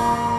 Bye.